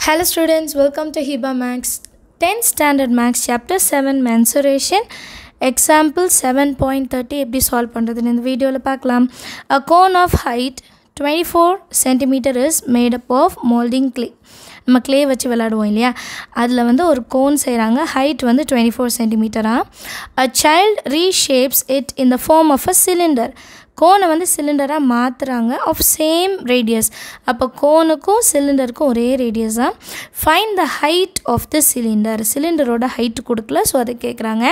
Hello students welcome students, Hiba maths HIBA standard maths Standard seven Chapter example seven point thirty எப்படி solve பண்ணுறதுன்னு இந்த வீடியோவில் பார்க்கலாம் A cone of height 24 cm is made up of moulding clay நம்ம clay வச்சு விளாடுவோம் இல்லையா அதில் வந்து ஒரு கோன் செய்கிறாங்க ஹைட் வந்து twenty four சென்டிமீட்டராக a child reshapes it in the form of a cylinder கோனை வந்து சிலிண்டராக மாற்றுறாங்க ஆஃப் சேம் ரேடியஸ் அப்போ கோனுக்கும் சிலிண்டருக்கும் ஒரே ரேடியஸ் தான் find the height of the cylinder சிலிண்டரோட height கொடுக்கல ஸோ அதை கேட்குறாங்க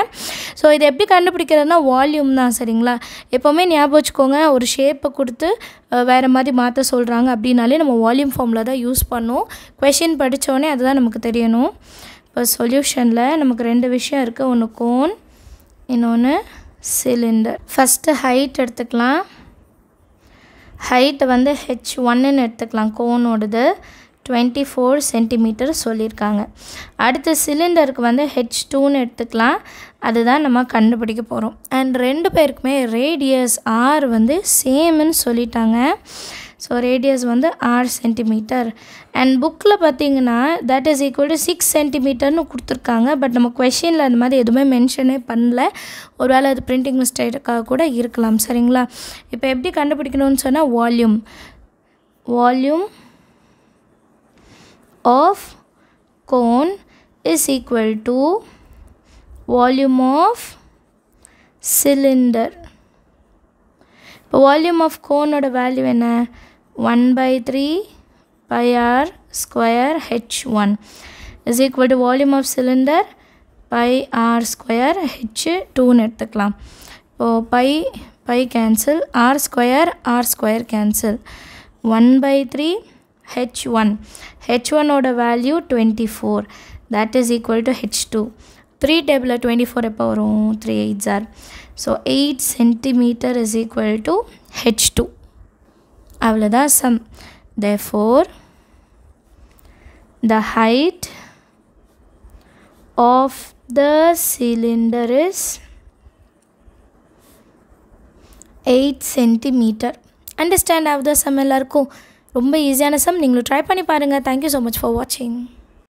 ஸோ இதை எப்படி கண்டுபிடிக்கிறதுனா வால்யூம் தான் சரிங்களா? எப்போவுமே ஞாபகம் வச்சுக்கோங்க ஒரு ஷேப்பை கொடுத்து வேறு மாதிரி மாற்ற சொல்கிறாங்க அப்படின்னாலே நம்ம வால்யூம் ஃபார்மில் தான் யூஸ் பண்ணோம் கொஷின் படித்தோடனே அதுதான் நமக்கு தெரியணும். இப்போ சொல்யூஷனில் நமக்கு ரெண்டு விஷயம் இருக்குது ஒன்று கோன் இன்னொன்று சிலிண்டர் ஃபஸ்ட்டு ஹைட் எடுத்துக்கலாம். ஹைட்டை வந்து ஹெச் ஒன்னுன்னு எடுத்துக்கலாம். கோனோடது டுவெண்ட்டி ஃபோர் சென்டிமீட்டர் சொல்லியிருக்காங்க. அடுத்து சிலிண்டருக்கு வந்து ஹெச் டூன்னு எடுத்துக்கலாம். அதுதான் நம்ம கண்டுபிடிக்க போகிறோம் அண்ட் ரெண்டு பேருக்குமே ரேடியஸ் ஆர் வந்து சேம்னு சொல்லிட்டாங்க. ஸோ ரேடியஸ் வந்து ஆறு சென்டிமீட்டர் அண்ட் புக்கில் பார்த்தீங்கன்னா that is equal to six சென்டிமீட்டர்னு கொடுத்துருக்காங்க. பட் நம்ம கொஷினில் அந்த மாதிரி எதுவுமே மென்ஷனே பண்ணல. ஒரு வேளை அது பிரிண்டிங் மிஸ்டேக்காக கூட இருக்கலாம். சரிங்களா? இப்போ எப்படி கண்டுபிடிக்கணும்னு சொன்னால் volume volume of cone is equal to volume of cylinder இப்போ வால்யூம் ஆஃப் கோனோட வேல்யூ என்ன? One by three pi R square H one is equal to volume of cylinder pi R square H டூன்னு எடுத்துக்கலாம். இப்போது pi pi cancel R square R square cancel one by three H one H ஒன்னோட value twenty four that is equal to H two three டேபிளில் twenty four எப்போ வரும்? Three eights are so eight centimetre is equal to H two அவ்வளோதான் sum therefore the height of the cylinder is 8 centimeter. Understand ஆகுதா some எல்லாருக்கும்? ரொம்ப ஈஸியான some நீங்களும் try பண்ணி பாருங்கள் தேங்க்யூ ஸோ மச் ஃபார் வாட்சிங்